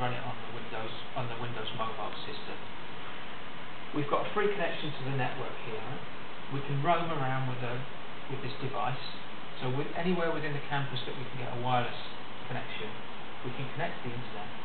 run it on the Windows on the Windows mobile system. We've got a free connection to the network here. We can roam around with a with this device. So with, anywhere within the campus that we can get a wireless connection, we can connect to the internet.